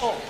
哦